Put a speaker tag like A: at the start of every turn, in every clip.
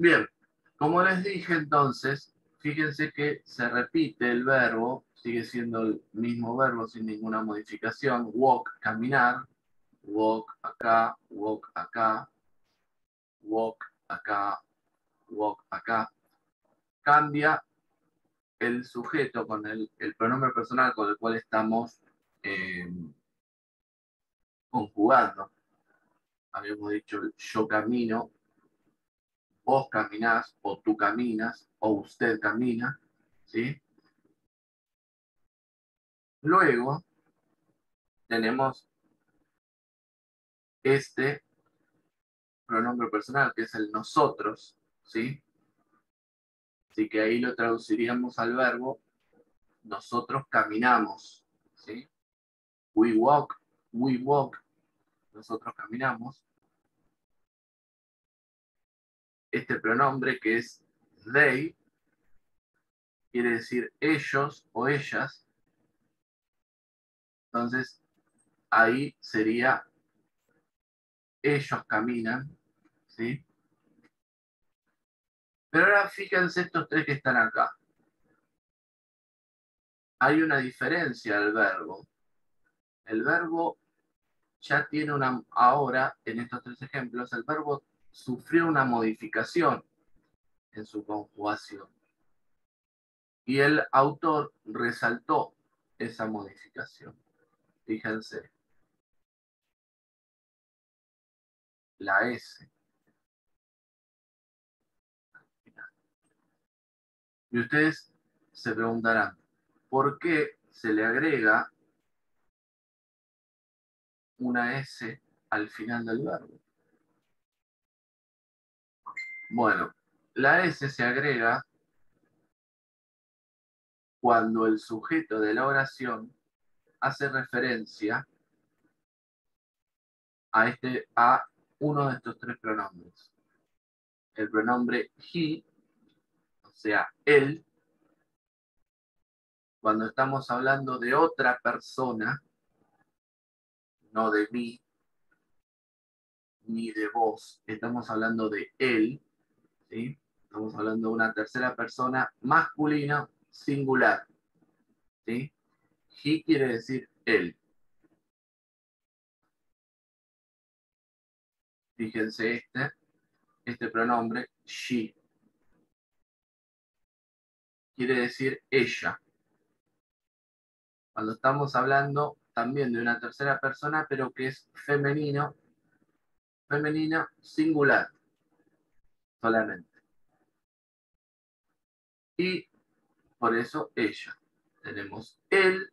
A: Bien, como les dije entonces, fíjense que se repite el verbo, sigue siendo el mismo verbo sin ninguna modificación. Walk, caminar. Walk acá, walk acá, walk acá, walk acá. Cambia el sujeto con el, pronombre personal con el cual estamos eh, conjugando. Habíamos dicho yo camino, vos caminás, o tú caminas, o usted camina, ¿sí? Luego tenemos este pronombre personal, que es el nosotros, ¿sí? Así que ahí lo traduciríamos al verbo nosotros caminamos, ¿sí? We walk, we walk, nosotros caminamos. Este pronombre que es they quiere decir ellos o ellas. Entonces, ahí sería ellos caminan, ¿sí? Pero ahora fíjense estos tres que están acá. Hay una diferencia del verbo. El verbo ya tiene una, ahora, en estos tres ejemplos, el verbo sufrió una modificación en su conjugación. Y el autor resaltó esa modificación. Fíjense. La S. Y ustedes se preguntarán, ¿por qué se le agrega una S al final del verbo? Bueno, la S se agrega cuando el sujeto de la oración hace referencia a, este, a uno de estos tres pronombres. El pronombre he sea, él, cuando estamos hablando de otra persona, no de mí, ni de vos, estamos hablando de él, Estamos hablando de una tercera persona masculina singular. ¿sí? He quiere decir él. Fíjense este, este pronombre, she quiere decir ella. Cuando estamos hablando también de una tercera persona, pero que es femenino, femenino singular, solamente. Y por eso ella. Tenemos él,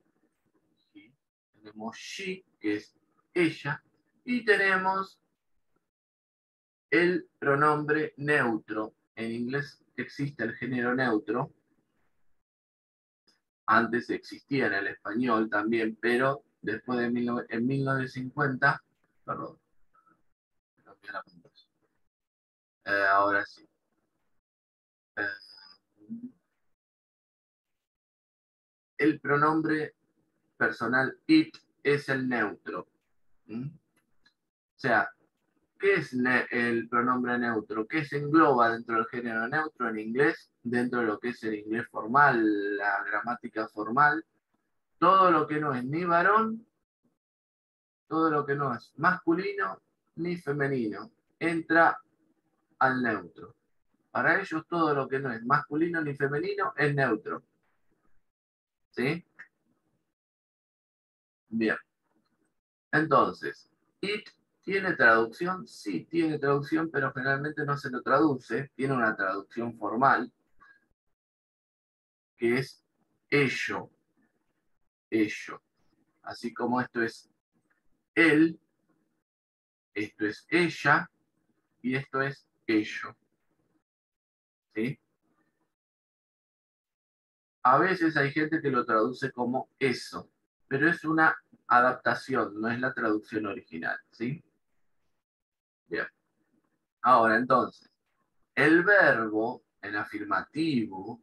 A: tenemos she, que es ella, y tenemos el pronombre neutro. En inglés existe el género neutro, antes existía en el español también, pero después de en 1950, perdón, eh, ahora sí. Eh, el pronombre personal it es el neutro. O sea, ¿qué es el pronombre neutro? ¿Qué se engloba dentro del género neutro en inglés? Dentro de lo que es el inglés formal, la gramática formal. Todo lo que no es ni varón, todo lo que no es masculino ni femenino, entra al neutro. Para ellos todo lo que no es masculino ni femenino es neutro. ¿Sí? Bien. Entonces, it ¿Tiene traducción? Sí, tiene traducción, pero generalmente no se lo traduce. Tiene una traducción formal, que es ello. Ello. Así como esto es él, esto es ella, y esto es ello. ¿Sí? A veces hay gente que lo traduce como eso, pero es una adaptación, no es la traducción original, ¿sí? Bien. Ahora, entonces, el verbo en afirmativo.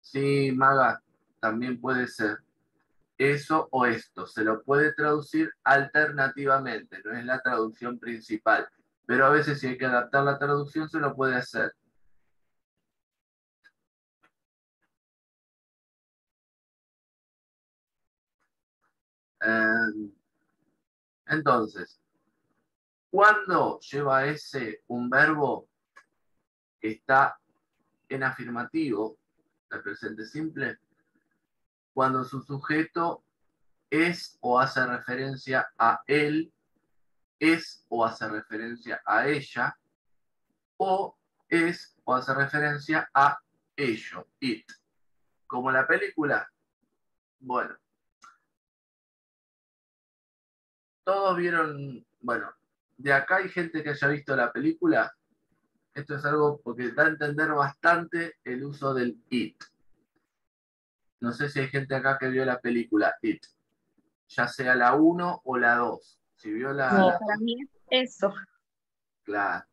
A: Sí, Maga, también puede ser eso o esto. Se lo puede traducir alternativamente, no es la traducción principal. pero a veces si hay que adaptar la traducción se lo puede hacer. Em, entonces, cuando lleva ese un verbo que está en afirmativo, el presente simple, cuando su sujeto es o hace referencia a él, es o hace referencia a ella, o es o hace referencia a ello, it. Como la película, bueno, todos vieron, bueno, de acá hay gente que haya visto la película. Esto es algo porque da a entender bastante el uso del it. No sé si hay gente acá que vio la película It, ya sea la 1 o la 2. Si vio la,
B: no, para mí es eso.
A: Claro.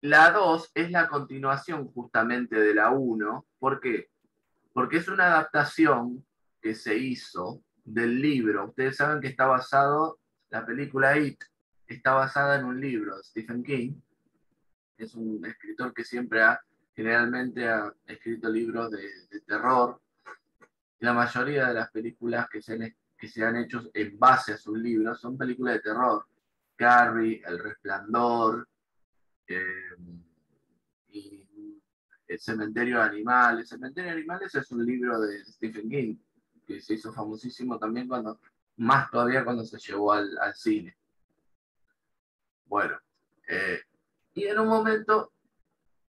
A: La 2 es la continuación justamente de la 1. ¿Por qué? Porque es una adaptación que se hizo del libro. Ustedes saben que está basado, la película It está basada en un libro de Stephen King. Es un escritor que siempre ha, generalmente ha escrito libros de, terror. la mayoría de las películas que se, han, que se han hecho en base a sus libros son películas de terror. Carrie, El Resplandor, eh, El Cementerio de Animales. El Cementerio de Animales es un libro de Stephen King que se hizo famosísimo también cuando, más todavía cuando se llevó al, cine. Bueno, eh, y en un momento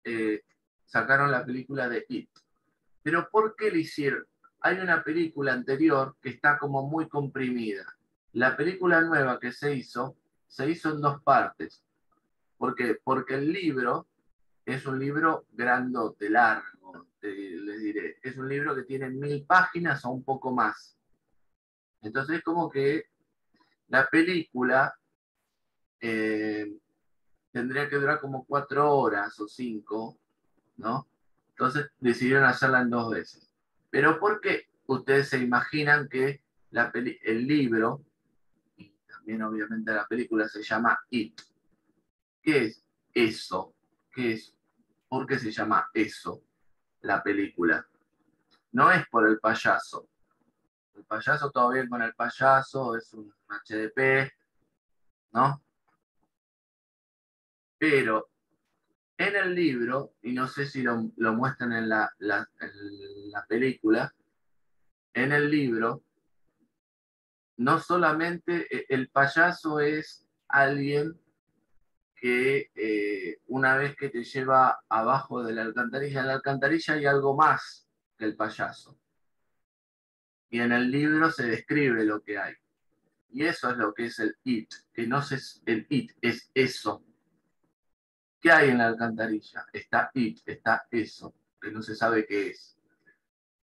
A: eh, sacaron la película de It. Pero ¿por qué le hicieron? Hay una película anterior que está como muy comprimida. La película nueva que se hizo, se hizo en dos partes. ¿Por qué? Porque el libro es un libro grandote, largo les diré. Es un libro que tiene mil páginas o un poco más. Entonces es como que la película eh, tendría que durar como cuatro horas o cinco, ¿no? Entonces decidieron hacerla en dos veces. Pero ¿por qué ustedes se imaginan que el libro, y también obviamente la película, se llama It? ¿Qué es eso? ¿Qué es? ¿Por qué se llama eso? la película. No es por el payaso. El payaso, todo bien con el payaso, es un HDP, ¿no? Pero en el libro, y no sé si lo, muestran en la, en la película, en el libro, no solamente e, el payaso es alguien que eh, una vez que te lleva abajo de la alcantarilla, en la alcantarilla hay algo más que el payaso. Y en el libro se describe lo que hay. Y eso es lo que es el it, que no es el it, es eso. ¿Qué hay en la alcantarilla? Está it, está eso, que no se sabe qué es.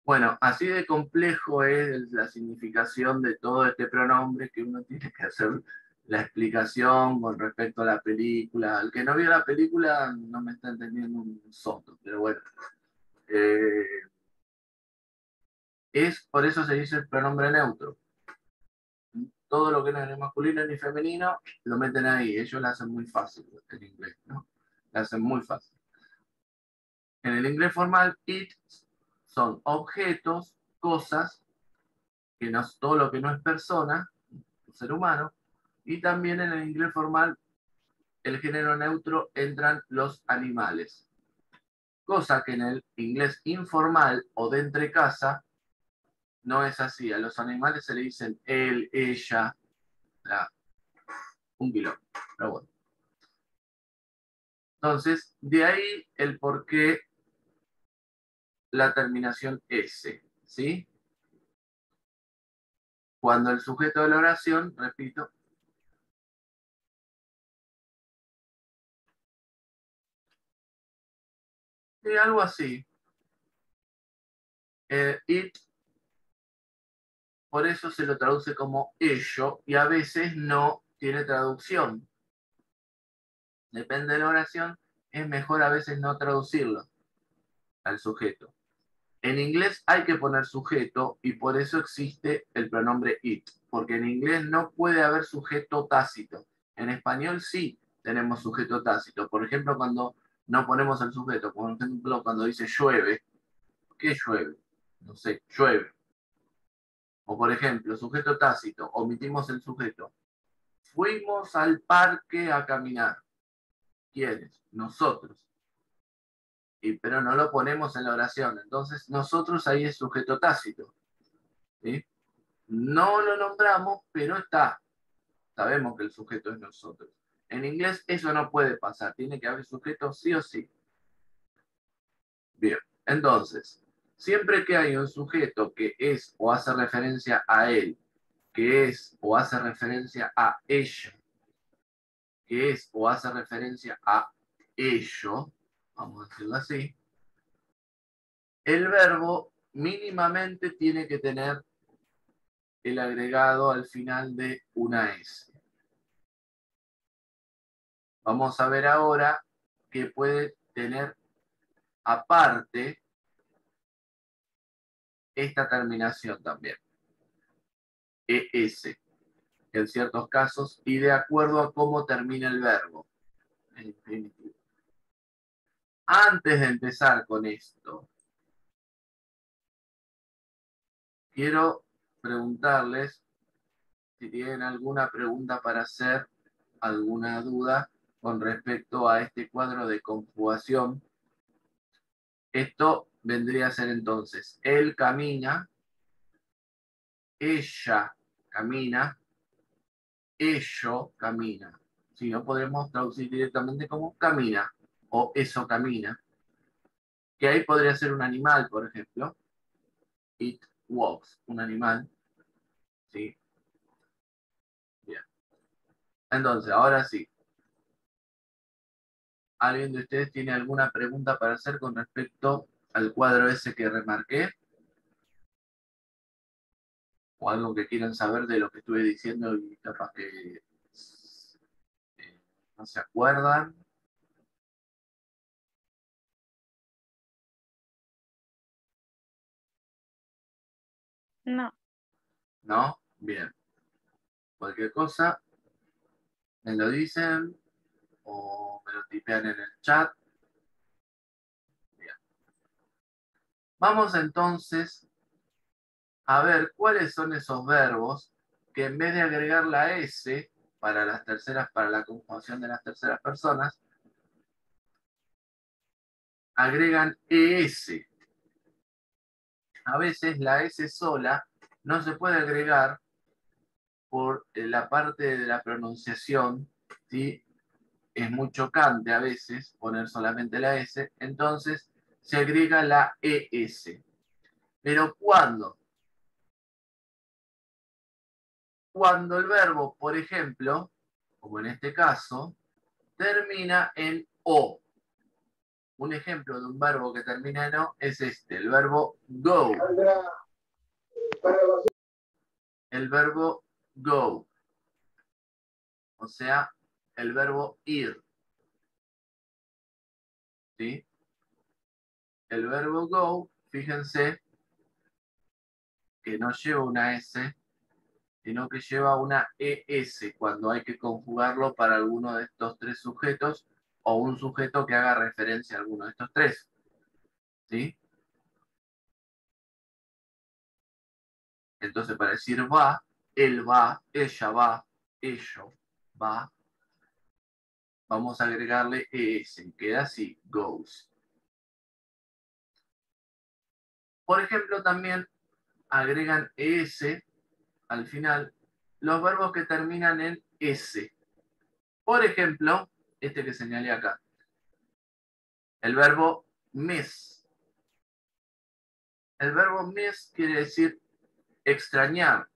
A: Bueno, así de complejo es la significación de todo este pronombre que uno tiene que hacer la explicación con respecto a la película. El que no vio la película no me está entendiendo un soto, pero bueno. Eh, es, por eso se dice el pronombre neutro. Todo lo que no es ni masculino ni femenino lo meten ahí. Ellos lo hacen muy fácil en inglés, ¿no? Lo hacen muy fácil. En el inglés formal, it son objetos, cosas, que no, todo lo que no es persona, un ser humano, y también en el inglés formal, el género neutro entran los animales. Cosa que en el inglés informal o de entre casa no es así. A los animales se le dicen él, ella, un kilo. Pero bueno. Entonces, de ahí el por qué la terminación S, ¿sí? Cuando el sujeto de la oración, repito, algo así. Eh, it, por eso se lo traduce como ello y a veces no tiene traducción. Depende de la oración, es mejor a veces no traducirlo al sujeto. En inglés hay que poner sujeto y por eso existe el pronombre it, porque en inglés no puede haber sujeto tácito. En español sí tenemos sujeto tácito. Por ejemplo, cuando no ponemos el sujeto, por ejemplo, cuando dice llueve, ¿qué llueve? No sé, llueve. O por ejemplo, sujeto tácito, omitimos el sujeto. Fuimos al parque a caminar. Nosotros. Pero no lo ponemos en la oración. Entonces, nosotros ahí es sujeto tácito. No lo nombramos, pero está. Sabemos que el sujeto es nosotros. En inglés eso no puede pasar, tiene que haber sujeto sí o sí. Bien, entonces, siempre que hay un sujeto que es o hace referencia a él, que es o hace referencia a ella, que es o hace referencia a ello, vamos a decirlo así, el verbo mínimamente tiene que tener el agregado al final de una S. Vamos a ver ahora que puede tener aparte esta terminación también. ES, en ciertos casos, y de acuerdo a cómo termina el verbo. Antes de empezar con esto, quiero preguntarles si tienen alguna pregunta para hacer, alguna duda con respecto a este cuadro de conjugación. Esto vendría a ser entonces, él camina, ella camina, ello camina. Si no podemos traducir directamente como camina o eso camina. Que ahí podría ser un animal, por ejemplo. It walks, un animal. ¿Sí? Bien. Entonces, ahora sí. ¿Alguien de ustedes tiene alguna pregunta para hacer con respecto al cuadro ese que remarqué? ¿O algo que quieran saber de lo que estuve diciendo y capaz que eh, no se acuerdan?
B: No.
A: ¿No? Bien. Cualquier cosa, me lo dicen o me lo tipean en el chat. Bien. Vamos entonces a ver cuáles son esos verbos que en vez de agregar la S para las terceras, para la conjugación de las terceras personas, agregan ES. A veces la S sola no se puede agregar por la parte de la pronunciación, ¿sí? es muy chocante a veces poner solamente la S, entonces se agrega la ES. Pero ¿cuándo? Cuando el verbo, por ejemplo, como en este caso, termina en O. Un ejemplo de un verbo que termina en O es este, el verbo go. El verbo go. O sea, el verbo ir. ¿Sí? El verbo go, fíjense que no lleva una S, sino que lleva una ES cuando hay que conjugarlo para alguno de estos tres sujetos o un sujeto que haga referencia a alguno de estos tres. ¿Sí? Entonces, para decir va, él va, ella va, ello va, vamos a agregarle ES, queda así, goes. Por ejemplo, también agregan ES al final los verbos que terminan en S. Por ejemplo, este que señalé acá. El verbo mes. El verbo mes quiere decir extrañar,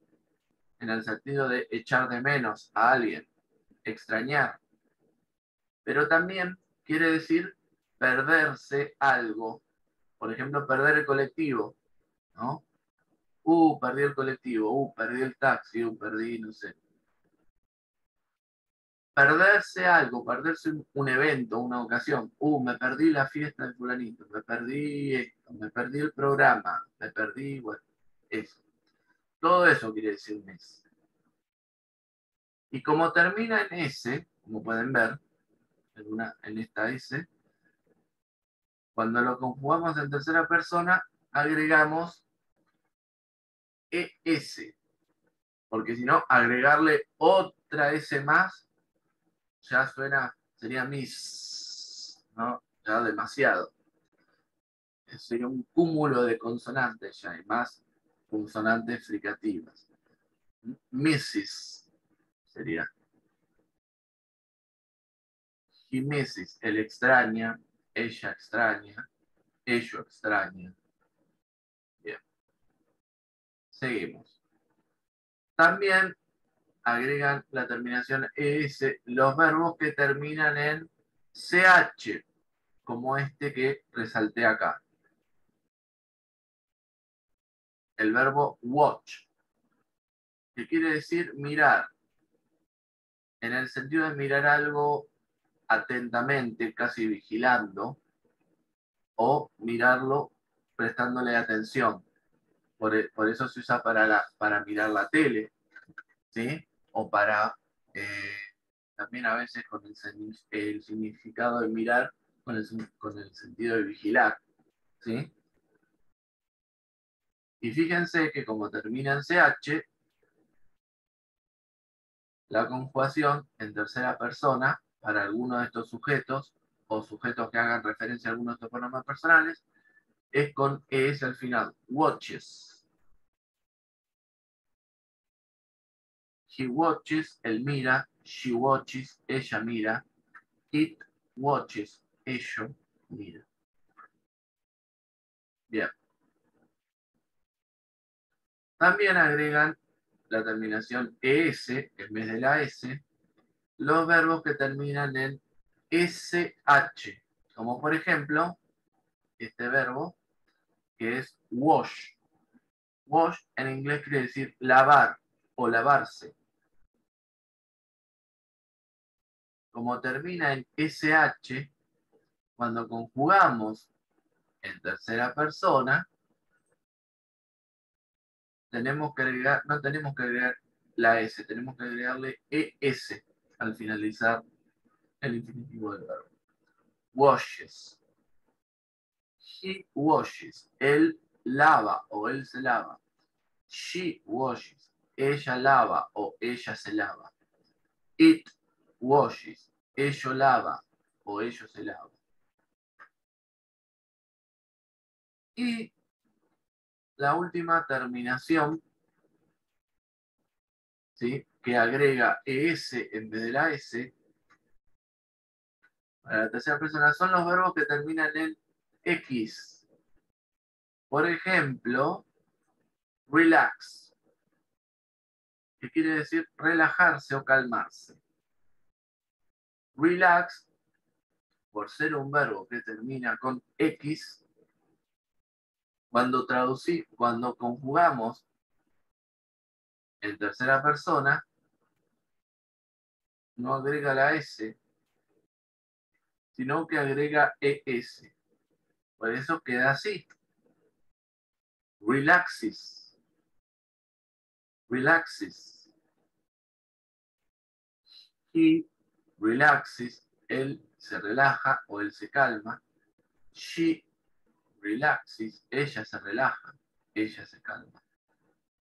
A: en el sentido de echar de menos a alguien. Extrañar pero también quiere decir perderse algo. Por ejemplo, perder el colectivo, ¿no? Uh, perdí el colectivo, uh, perdí el taxi, uh, perdí, no sé. Perderse algo, perderse un evento, una ocasión. Uh, me perdí la fiesta de fulanito, me perdí esto, me perdí el programa, me perdí, bueno, eso. Todo eso quiere decir mes. Y como termina en S, como pueden ver, en, una, en esta S, cuando lo conjugamos en tercera persona, agregamos ES. Porque si no, agregarle otra S más, ya suena, sería mis, ¿no? Ya demasiado. Sería un cúmulo de consonantes ya, y más consonantes fricativas. Mrs. sería. Gimesis, él extraña, ella extraña, ello extraña. Bien. Seguimos. También agregan la terminación ES los verbos que terminan en CH, como este que resalté acá. El verbo watch, que quiere decir mirar, en el sentido de mirar algo atentamente, casi vigilando, o mirarlo prestándole atención. Por, e, eso se usa para, para mirar la tele, ¿sí? O para, eh, también a veces con el, significado de mirar, con el, sentido de vigilar, ¿sí? Y fíjense que como termina en CH, la conjugación en tercera persona para alguno de estos sujetos o sujetos que hagan referencia a alguno de estos pronombres personales es con es al final. Watches. He watches, él mira. She watches, ella mira. It watches, ello mira. Bien. También agregan la terminación ES en vez de la S los verbos que terminan en SH, como por ejemplo este verbo que es wash. Wash en inglés quiere decir lavar o lavarse. Como termina en SH, cuando conjugamos en tercera persona, tenemos que agregar, no tenemos que agregar la S, tenemos que agregarle ES al finalizar el infinitivo del verbo. Washes. He washes. Él lava o él se lava. She washes. Ella lava o ella se lava. It washes. Ello lava o ello se lava. Y la última terminación ¿sí? que agrega ES en vez de la S, para la tercera persona, son los verbos que terminan en X. Por ejemplo, relax, que quiere decir relajarse o calmarse. Relax, por ser un verbo que termina con X, cuando traducimos, cuando conjugamos en tercera persona, no agrega la S, sino que agrega ES. Por eso queda así. Relaxes. Relaxes. He relaxes. Él se relaja o él se calma. She relaxes. Ella se relaja. Ella se calma.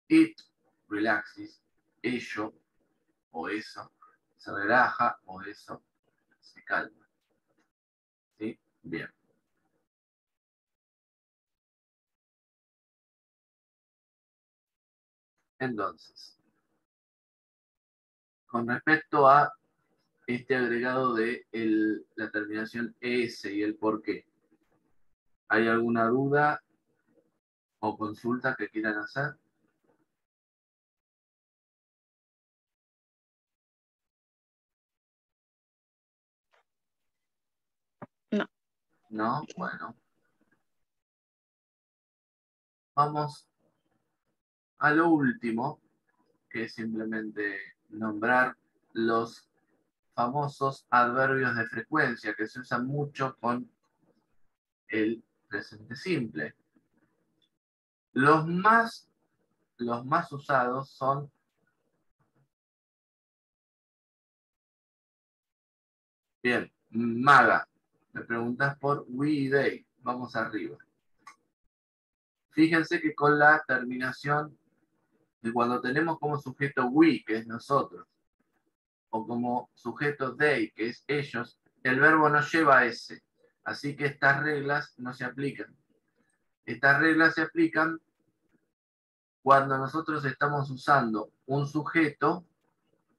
A: It relaxes. Ello o eso se relaja o eso se calma. ¿Sí? Bien. Entonces, con respecto a este agregado de la terminación ES y el por qué, ¿hay alguna duda o consulta que quieran hacer? ¿No? Bueno. Vamos a lo último, que es simplemente nombrar los famosos adverbios de frecuencia que se usan mucho con el presente simple. Los más, los más usados son Bien, Maga, me preguntas por we y they. Vamos arriba. Fíjense que con la terminación de cuando tenemos como sujeto we, que es nosotros, o como sujeto they, que es ellos, el verbo no lleva ese. Así que estas reglas no se aplican. Estas reglas se aplican cuando nosotros estamos usando un sujeto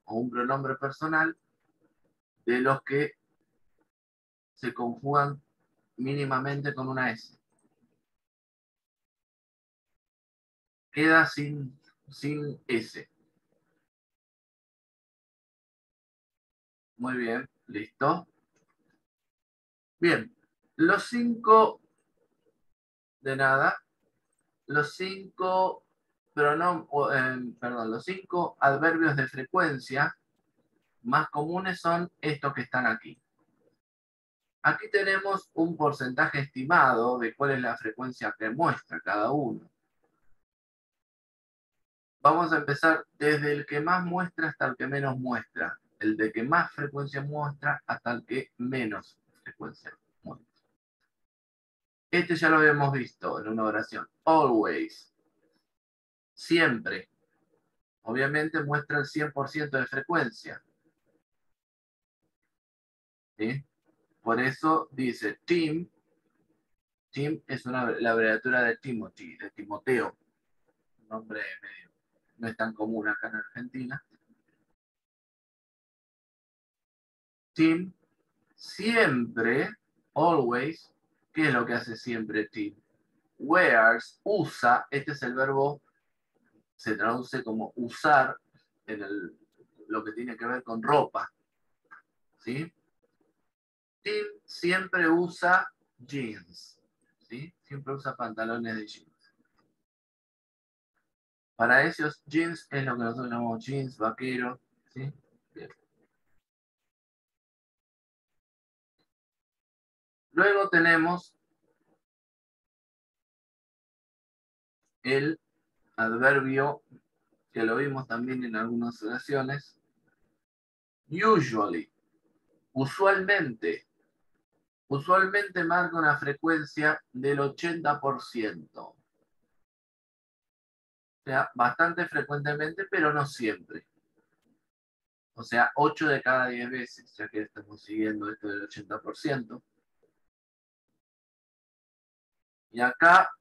A: o un pronombre personal de los que se conjugan mínimamente con una S. Queda sin, sin S. Muy bien, listo. Bien, los cinco de nada, los cinco pronom, eh, perdón, los cinco adverbios de frecuencia más comunes son estos que están aquí. Aquí tenemos un porcentaje estimado de cuál es la frecuencia que muestra cada uno. Vamos a empezar desde el que más muestra hasta el que menos muestra. El de que más frecuencia muestra hasta el que menos frecuencia muestra. Este ya lo habíamos visto en una oración. Always. Siempre. Obviamente muestra el 100% de frecuencia. Por eso dice Tim. Tim es una, la abreviatura de Timothy, de Timoteo. Un nombre medio. No es tan común acá en Argentina. Tim siempre, always, ¿qué es lo que hace siempre Tim? Wears, usa, este es el verbo, se traduce como usar en el, lo que tiene que ver con ropa. ¿Sí? Tim siempre usa jeans, ¿sí? Siempre usa pantalones de jeans. Para esos jeans es lo que nosotros llamamos jeans, vaquero, ¿sí? Luego tenemos el adverbio que lo vimos también en algunas oraciones. Usually, usualmente, usualmente marca una frecuencia del 80%. O sea, bastante frecuentemente, pero no siempre. O sea, 8 de cada 10 veces, ya que estamos siguiendo esto del 80%. Y acá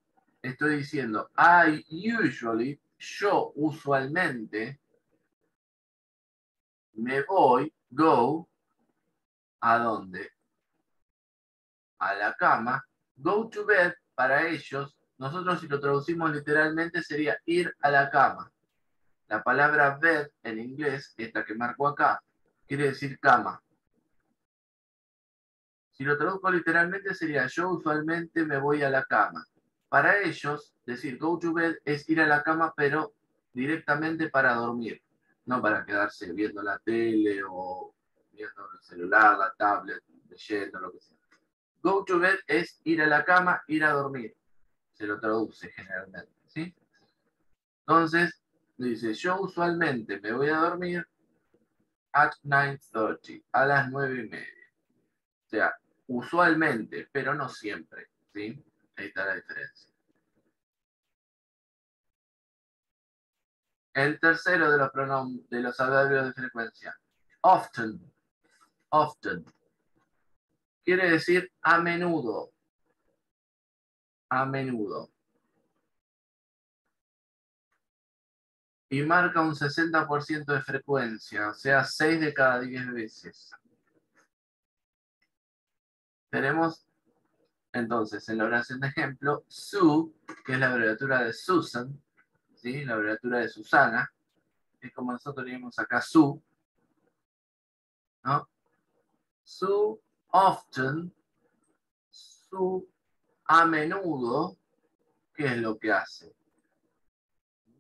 A: estoy diciendo, I usually, yo usualmente, me voy, go, ¿a dónde? a la cama. Go to bed, para ellos, nosotros si lo traducimos literalmente sería ir a la cama. La palabra bed en inglés, esta que marco acá, quiere decir cama. Si lo traduzco literalmente sería yo usualmente me voy a la cama. Para ellos, decir go to bed es ir a la cama, pero directamente para dormir, no para quedarse viendo la tele o viendo el celular, la tablet, leyendo, lo que sea. Go to bed es ir a la cama, ir a dormir. Se lo traduce generalmente, ¿sí? Entonces, dice, yo usualmente me voy a dormir at 9.30, a las 9 y media. O sea, usualmente, pero no siempre, ¿sí? Ahí está la diferencia. El tercero de los pronombres, de los adverbios de frecuencia. Often. Often quiere decir a menudo. A menudo. Y marca un 60% de frecuencia, o sea, 6 de cada 10 veces. Tenemos entonces en la oración de ejemplo, Sue, que es la abreviatura de Susan, ¿sí? la abreviatura de Susana, es como nosotros tenemos acá Sue, ¿no? Sue often, su a menudo, ¿qué es lo que hace?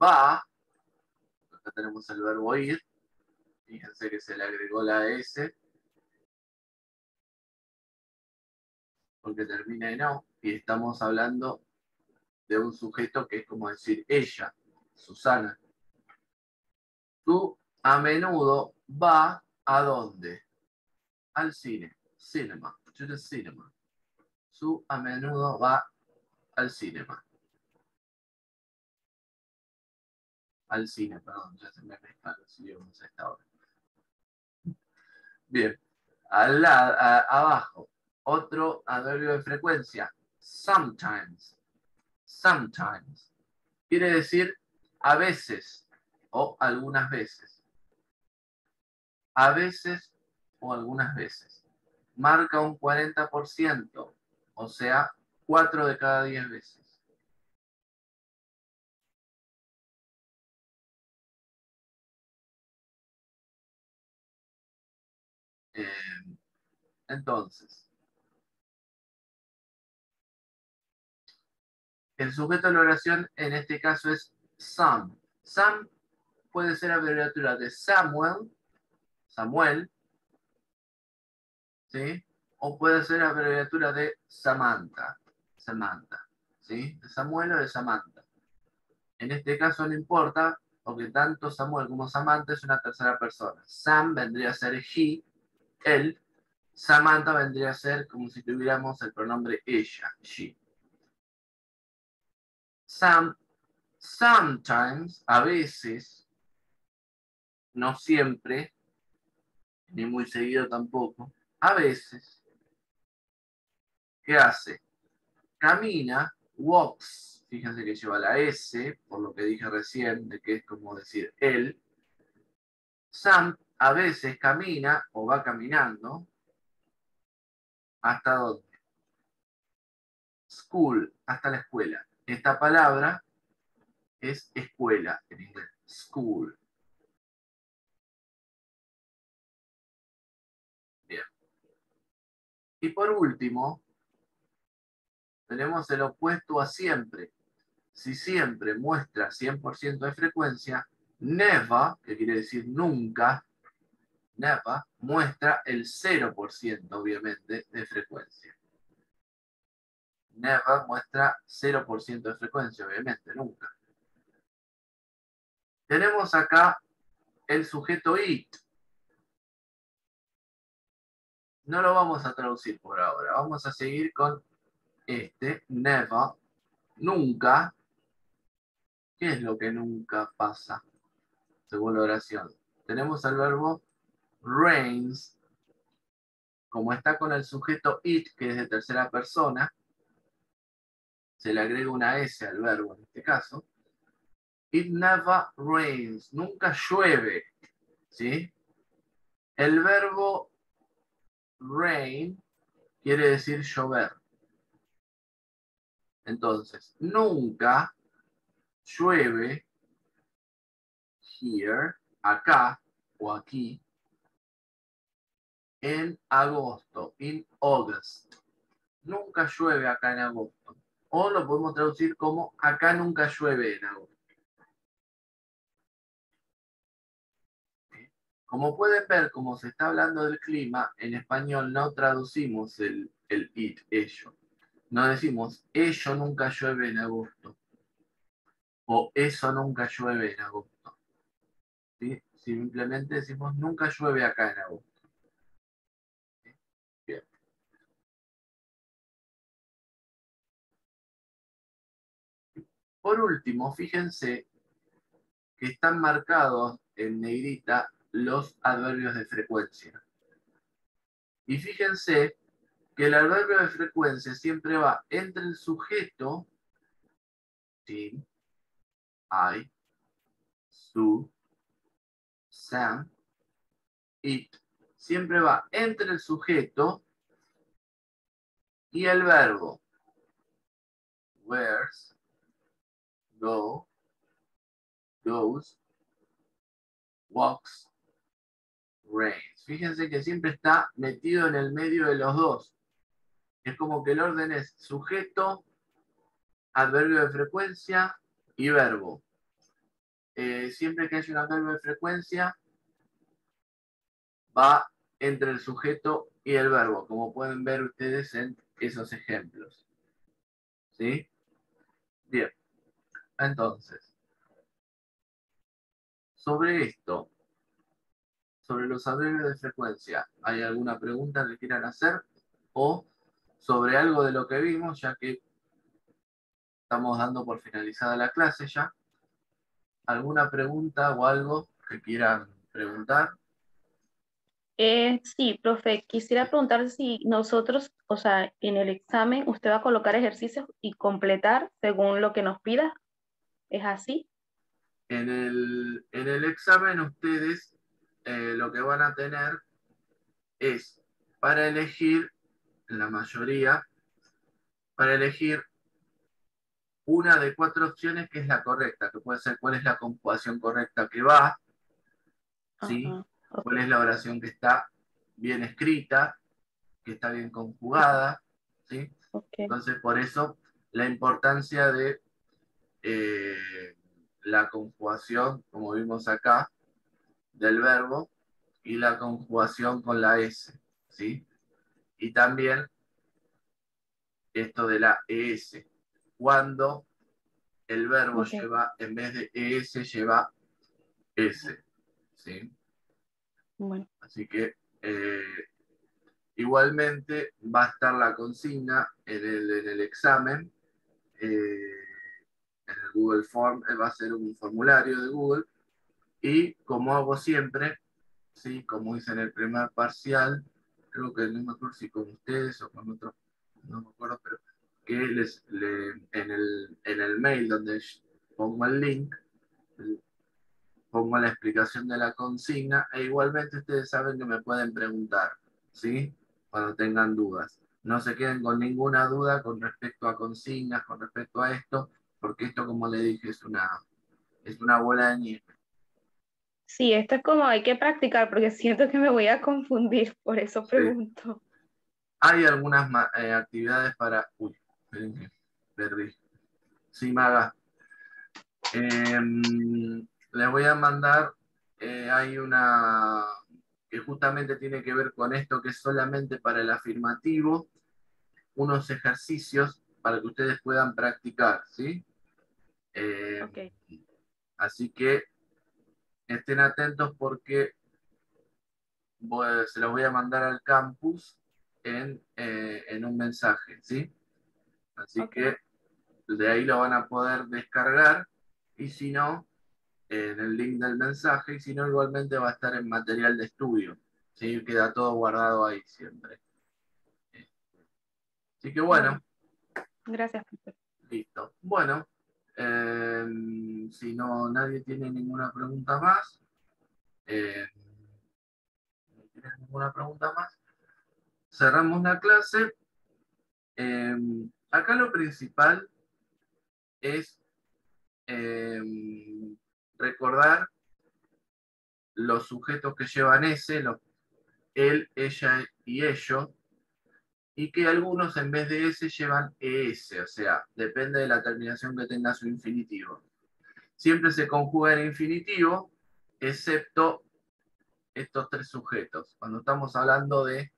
A: Va, acá tenemos el verbo ir, fíjense que se le agregó la S, porque termina en O, y estamos hablando de un sujeto que es como decir ella, Susana. Tú a menudo va a dónde? al cine. Cinema. To the cinema. Su a menudo va al cinema. Al cine, perdón, ya se me mezclan los idiomas a esta hora. Bien. Al lado, abajo, otro adverbio de frecuencia. Sometimes. Sometimes. Quiere decir a veces o algunas veces. A veces o algunas veces. Marca un 40%, o sea, 4 de cada 10 veces. Eh, entonces, el sujeto de la oración en este caso es Sam. Sam puede ser abreviatura de Samuel, Samuel, ¿sí? O puede ser abreviatura de Samantha, Samantha, ¿sí? De Samuel o de Samantha. En este caso no importa, porque tanto Samuel como Samantha es una tercera persona. Sam vendría a ser he, él. Samantha vendría a ser como si tuviéramos el pronombre ella, she. Sam sometimes, a veces, no siempre, ni muy seguido tampoco, a veces, ¿qué hace? Camina, walks, fíjense que lleva la S, por lo que dije recién, de que es como decir él. Sam a veces camina o va caminando. ¿Hasta dónde? School, hasta la escuela. Esta palabra es escuela en inglés, school. Bien. Y por último, tenemos el opuesto a siempre. Si siempre muestra 100% de frecuencia, never, que quiere decir nunca, never, muestra el 0%, obviamente, de frecuencia. Never muestra 0% de frecuencia, obviamente, nunca. Tenemos acá el sujeto it. No lo vamos a traducir por ahora. Vamos a seguir con este, never, nunca. ¿Qué es lo que nunca pasa? Según la oración. Tenemos el verbo rains, como está con el sujeto it, que es de tercera persona, se le agrega una S al verbo en este caso, It never rains. Nunca llueve. ¿Sí? El verbo rain quiere decir llover. Entonces, nunca llueve here, acá o aquí, en agosto, in August. Nunca llueve acá en agosto. O lo podemos traducir como acá nunca llueve en agosto. Como pueden ver, como se está hablando del clima, en español no traducimos el, el it, ello. No decimos, ello nunca llueve en agosto. O eso nunca llueve en agosto. Simplemente decimos, nunca llueve acá en agosto. Por último, fíjense que están marcados en negrita los adverbios de frecuencia. Y fíjense que el adverbio de frecuencia siempre va entre el sujeto, sí, I, su, Sam, it, siempre va entre el sujeto y el verbo. Wears, go, goes, walks, Fíjense que siempre está metido en el medio de los dos. Es como que el orden es sujeto, adverbio de frecuencia y verbo. Eh, siempre que haya un adverbio de frecuencia, va entre el sujeto y el verbo, como pueden ver ustedes en esos ejemplos. ¿Sí? Bien. Entonces, sobre esto, sobre los abrevios de frecuencia, ¿hay alguna pregunta que quieran hacer? O sobre algo de lo que vimos, ya que estamos dando por finalizada la clase ya. ¿Alguna pregunta o algo que quieran preguntar?
B: Eh, sí, profe, quisiera preguntar si nosotros, o sea, en el examen usted va a colocar ejercicios y completar según lo que nos pida. ¿Es así?
A: En el, en el examen ustedes eh, lo que van a tener es para elegir, la mayoría, para elegir una de cuatro opciones que es la correcta, que puede ser cuál es la conjugación correcta que va, ¿sí? cuál es la oración que está bien escrita, que está bien conjugada, ¿sí? Entonces, por eso la importancia de eh, la conjugación, como vimos acá, del verbo y la conjugación con la S, ¿sí? Y también esto de la ES, cuando el verbo lleva, en vez de ES, lleva S, ¿sí?
B: Bueno.
A: Así que eh, igualmente va a estar la consigna en el, examen, eh, en el Google Form, va a ser un formulario de Google, y como hago siempre, ¿sí? como hice en el primer parcial, creo que no me acuerdo si con ustedes o con otros, no me acuerdo, pero que les, en, el, en el mail donde pongo el link, pongo la explicación de la consigna e igualmente ustedes saben que me pueden preguntar, ¿sí? Cuando tengan dudas. No se queden con ninguna duda con respecto a consignas, con respecto a esto, porque esto, como le dije, es una, es una bola de nieve.
B: Sí, esto es como hay que practicar, porque siento que me voy a confundir, por eso pregunto.
A: Hay algunas eh, actividades para... Uy, perdí. Sí, Maga. Eh, les voy a mandar, eh, hay una que justamente tiene que ver con esto, que es solamente para el afirmativo, unos ejercicios para que ustedes puedan practicar, ¿sí? Eh, así que estén atentos porque se los voy a mandar al campus en, eh, un mensaje, ¿sí? Así que de ahí lo van a poder descargar y si no, en el link del mensaje, y si no, igualmente va a estar en material de estudio. ¿sí? Queda todo guardado ahí siempre. Así que bueno.
B: Gracias.
A: Listo. Bueno, em, si no nadie tiene ninguna pregunta más, eh, ninguna pregunta más, cerramos la clase. Em, acá lo principal es recordar los sujetos que llevan ese, él, ella y ellos, y que algunos en vez de ese llevan es, o sea, depende de la terminación que tenga su infinitivo. Siempre se conjuga en infinitivo, excepto estos tres sujetos. Cuando estamos hablando de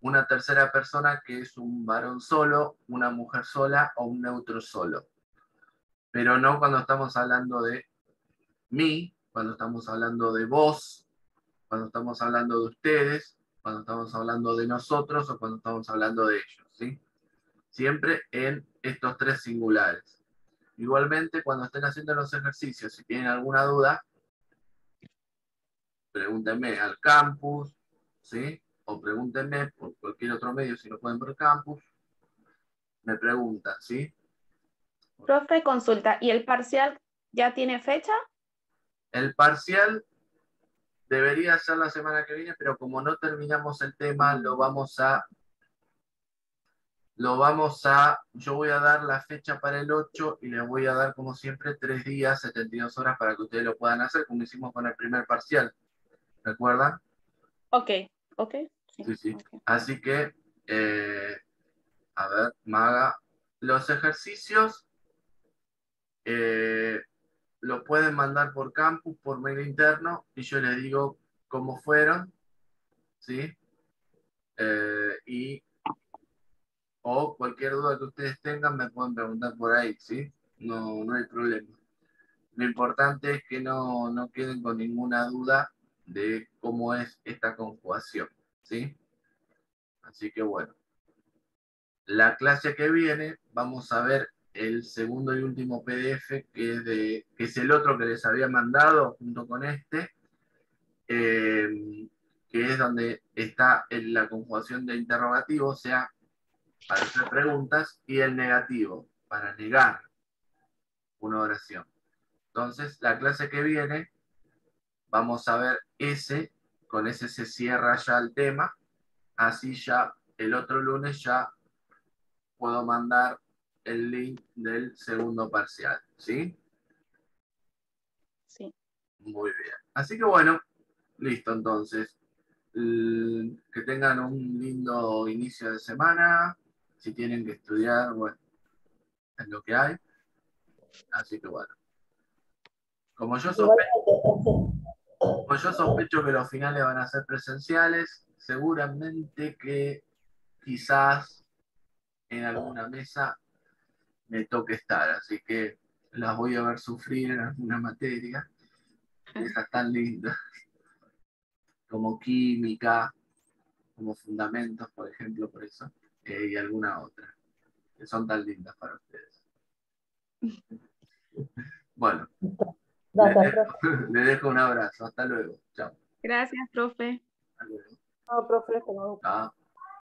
A: una tercera persona que es un varón solo, una mujer sola o un neutro solo. Pero no cuando estamos hablando de mí, cuando estamos hablando de vos, cuando estamos hablando de ustedes, cuando estamos hablando de nosotros o cuando estamos hablando de ellos, ¿sí? Siempre en estos tres singulares. Igualmente, cuando estén haciendo los ejercicios, si tienen alguna duda, pregúntenme al campus, ¿sí? O pregúntenme por cualquier otro medio si no pueden por campus. Me preguntan, ¿sí?
B: Profe, consulta, ¿y el parcial ya tiene fecha?
A: El parcial debería ser la semana que viene, pero como no terminamos el tema, lo vamos a lo vamos a, yo voy a dar la fecha para el 8 y les voy a dar como siempre 3 días, 72 horas para que ustedes lo puedan hacer, como hicimos con el primer parcial. ¿Recuerdan?
B: Ok, ok.
A: Sí, sí. Así que, eh, a ver, Maga, los ejercicios eh, lo pueden mandar por campus, por mail interno, y yo les digo cómo fueron, ¿sí? Eh, y, o cualquier duda que ustedes tengan me pueden preguntar por ahí, ¿sí? No, no hay problema. Lo importante es que no, no queden con ninguna duda de cómo es esta conjugación, ¿sí? Así que bueno, la clase que viene vamos a ver el segundo y último PDF, que es, el otro que les había mandado junto con este, eh, que es donde está en la conjugación de interrogativo, o sea, para hacer preguntas, y el negativo, para negar una oración. Entonces, la clase que viene, vamos a ver ese, con ese se cierra ya el tema, así ya el otro lunes ya puedo mandar el link del segundo parcial, ¿sí?
B: Sí.
A: Muy bien. Así que bueno, listo entonces. Que tengan un lindo inicio de semana. Si tienen que estudiar, bueno, es lo que hay. Así que bueno. Como yo sospecho, como yo sospecho que los finales van a ser presenciales, seguramente que quizás en alguna mesa me toque estar, así que las voy a ver sufrir en alguna materia. Esas tan lindas, como química, como fundamentos, por ejemplo, por eso, eh, y alguna otra, que son tan lindas para ustedes. Bueno, le dejo, un abrazo. Hasta luego. Chao.
B: Gracias, profe.
C: Hasta luego. No, profe, hasta luego.